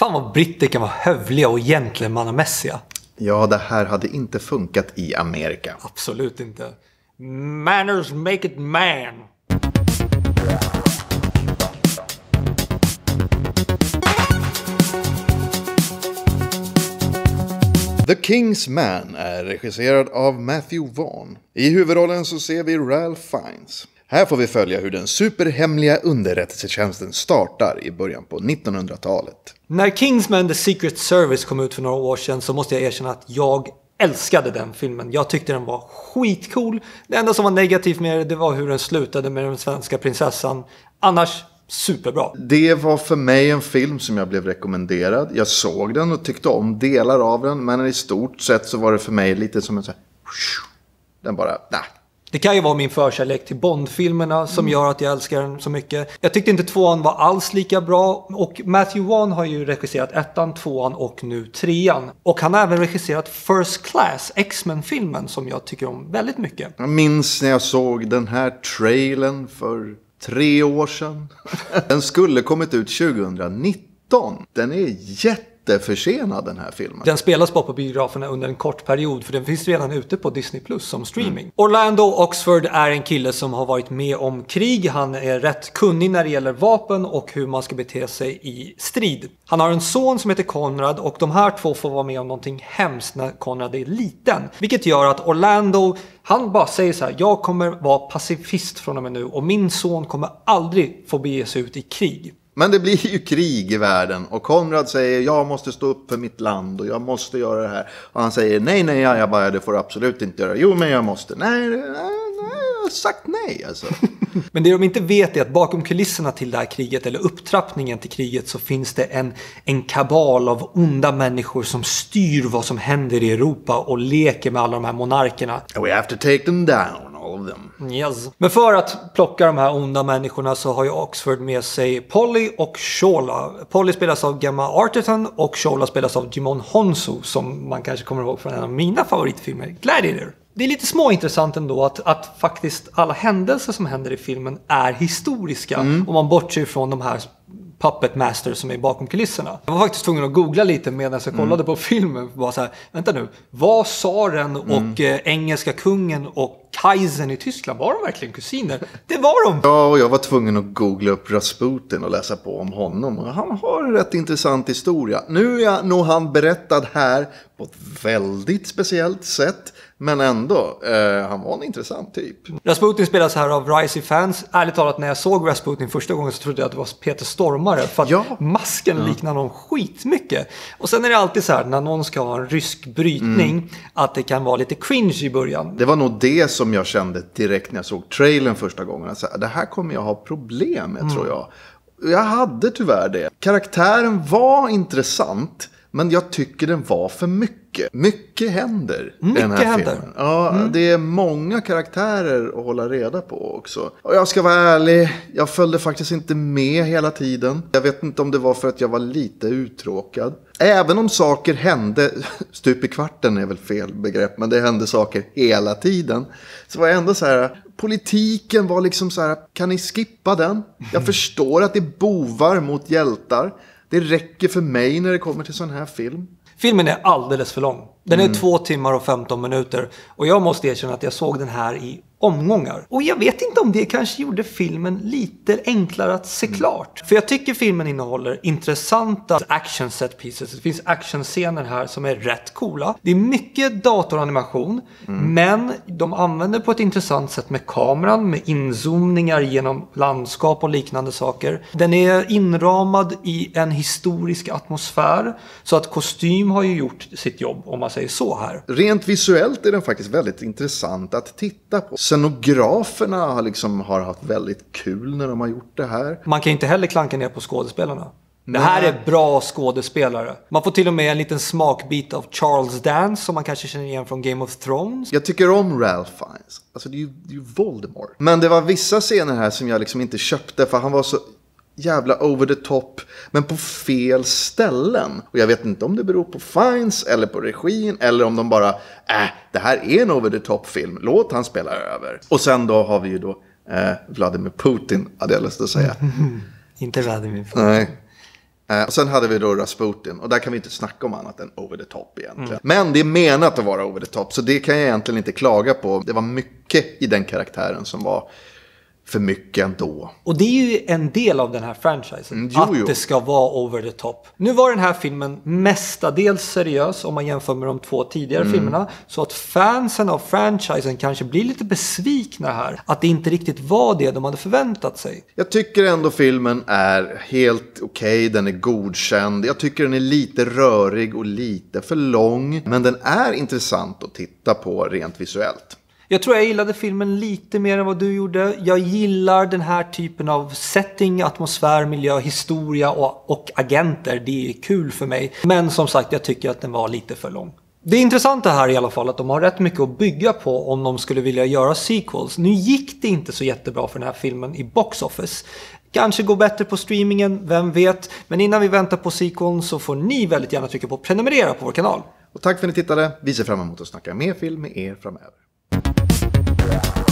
Fan vad britter kan vara hövliga och gentlemannamässiga. Ja, det här hade inte funkat i Amerika. Absolut inte. Manners make it man. The King's Man är regisserad av Matthew Vaughn. I huvudrollen så ser vi Ralph Fiennes. Här får vi följa hur den superhemliga underrättelsetjänsten startar i början på 1900-talet. När Kingsman The Secret Service kom ut för några år sedan så måste jag erkänna att jag älskade den filmen. Jag tyckte den var skitcool. Det enda som var negativt med det, var hur den slutade med den svenska prinsessan. Annars superbra. Det var för mig en film som jag blev rekommenderad. Jag såg den och tyckte om delar av den. Men i stort sett så var det för mig lite som en så här... Den bara, nej. Det kan ju vara min förkärlek till Bond-filmerna som Mm. gör att jag älskar den så mycket. Jag tyckte inte tvåan var alls lika bra och Matthew Vaughn har ju regisserat ettan, tvåan och nu trean. Och han har även regisserat First Class, X-Men-filmen som jag tycker om väldigt mycket. Jag minns när jag såg den här trailern för tre år sedan. Den skulle kommit ut 2019. Den är jätteförsenad den här filmen. Den spelas bara på biograferna under en kort period för den finns redan ute på Disney Plus som streaming. Mm. Orlando Oxford är en kille som har varit med om krig. Han är rätt kunnig när det gäller vapen och hur man ska bete sig i strid. Han har en son som heter Konrad och de här två får vara med om någonting hemskt när Konrad är liten. Vilket gör att Orlando, han bara säger så här, jag kommer vara pacifist från och med nu och min son kommer aldrig få bege sig ut i krig. Men det blir ju krig i världen och Konrad säger jag måste stå upp för mitt land och jag måste göra det här. Och han säger nej, nej, jag bara det får du absolut inte göra. Jo, men jag måste. Nej, nej, nej jag har sagt nej alltså. Men det de inte vet är att bakom kulisserna till det här kriget, eller upptrappningen till kriget, så finns det en, en kabal av onda människor som styr vad som händer i Europa och leker med alla de här monarkerna. We have to take them down, of them. Yes. Men för att plocka de här onda människorna så har ju Oxford med sig Polly och Shola. Polly spelas av Gemma Arterton och Shola spelas av Jimon Honsu som man kanske kommer ihåg från en av mina favoritfilmer, Gladiator. Det är lite småintressant ändå att, att faktiskt alla händelser som händer i filmen är historiska. Om man bortser från de här Puppet Master som är bakom kulisserna. Jag var faktiskt tvungen att googla lite medan jag kollade på filmen. Bara så här, vänta nu, var tsaren och eh, engelska kungen och Kaiser i Tyskland, var de verkligen kusiner? Det var de! Ja, och jag var tvungen att googla upp Rasputin och läsa på om honom. Han har en rätt intressant historia. Nu är nog han berättad här på ett väldigt speciellt sätt. Men ändå, eh, han var en intressant typ. Rasputin spelas här av Risey fans. Ärligt talat, när jag såg Rasputin första gången så trodde jag att det var Peter Stormare. För att Ja. masken liknar honom skitmycket. Och sen är det alltid så här, när någon ska ha en rysk brytning, att det kan vara lite cringe i början. Det var nog det som jag kände direkt när jag såg trailern första gången. Alltså, det här kommer jag ha problem med tror jag. Jag hade tyvärr det. Karaktären var intressant. Men jag tycker den var för mycket. Mycket händer i den här Mycket händer. filmen. Ja, det är många karaktärer att hålla reda på också. Och jag ska vara ärlig, jag följde faktiskt inte med hela tiden. Jag vet inte om det var för att jag var lite uttråkad. Även om saker hände, stup i kvarten är väl fel begrepp, men det hände saker hela tiden. Så var jag ändå så här, politiken var liksom så här, kan ni skippa den? Jag förstår att det är bovar mot hjältar. Det räcker för mig när det kommer till sån här film. Filmen är alldeles för lång. Den är två timmar och 15 minuter. Och jag måste erkänna att jag såg den här i omgångar. Och jag vet inte om det kanske gjorde filmen lite enklare att se klart. För jag tycker filmen innehåller intressanta action set pieces. Det finns actionscener här som är rätt coola. Det är mycket datoranimation. Men de använder på ett intressant sätt med kameran, med inzoomningar genom landskap och liknande saker. Den är inramad i en historisk atmosfär. Så att kostym har ju gjort sitt jobb, om man säger så här. Rent visuellt är den faktiskt väldigt intressant att titta på. Scenograferna har, liksom, har haft väldigt kul när de har gjort det här. Man kan inte heller klanka ner på skådespelarna. Det här är bra skådespelare. Man får till och med en liten smakbit av Charles Dance som man kanske känner igen från Game of Thrones. Jag tycker om Ralph Fiennes. Alltså det är ju, det är ju Voldemort. Men det var vissa scener här som jag liksom inte köpte för han var så jävla over the top. Men på fel ställen. Och jag vet inte om det beror på Fiennes eller på regin. Eller om de bara, äh, det här är en over the top film. Låt han spela över. Och sen då har vi ju då eh, Vladimir Putin, hade jag lust att säga. Inte Vladimir. Nej. Eh, och sen hade vi då Rasputin. Och där kan vi inte snacka om annat än over the top egentligen. Men det är menat att vara over the top. Så det kan jag egentligen inte klaga på. Det var mycket i den karaktären som var för mycket ändå. Och det är ju en del av den här franchisen. Mm, jo, att jo. det ska vara over the top. Nu var den här filmen mestadels seriös om man jämför med de två tidigare Mm. filmerna. Så att fansen av franchisen kanske blir lite besvikna här. Att det inte riktigt var det de hade förväntat sig. Jag tycker ändå filmen är helt okej, den är godkänd. Jag tycker den är lite rörig och lite för lång. Men den är intressant att titta på rent visuellt. Jag tror jag gillade filmen lite mer än vad du gjorde. Jag gillar den här typen av setting, atmosfär, miljö, historia och, och agenter. Det är kul för mig. Men som sagt, jag tycker att den var lite för lång. Det intressanta här i alla fall att de har rätt mycket att bygga på om de skulle vilja göra sequels. Nu gick det inte så jättebra för den här filmen i box office. Kanske går bättre på streamingen, vem vet? Men innan vi väntar på sequeln så får ni väldigt gärna trycka på prenumerera på vår kanal. Och tack för att ni tittade. Vi ser fram emot att snacka mer film med er framöver. Yeah.